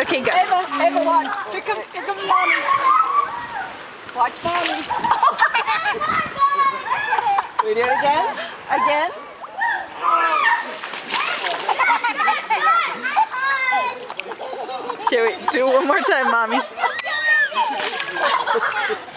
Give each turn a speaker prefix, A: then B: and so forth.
A: Okay, go.
B: Ava, Ava, watch. Here comes, here comes mommy. Watch mommy. we do it again? Again?
A: Okay, wait. Do it one more time, mommy.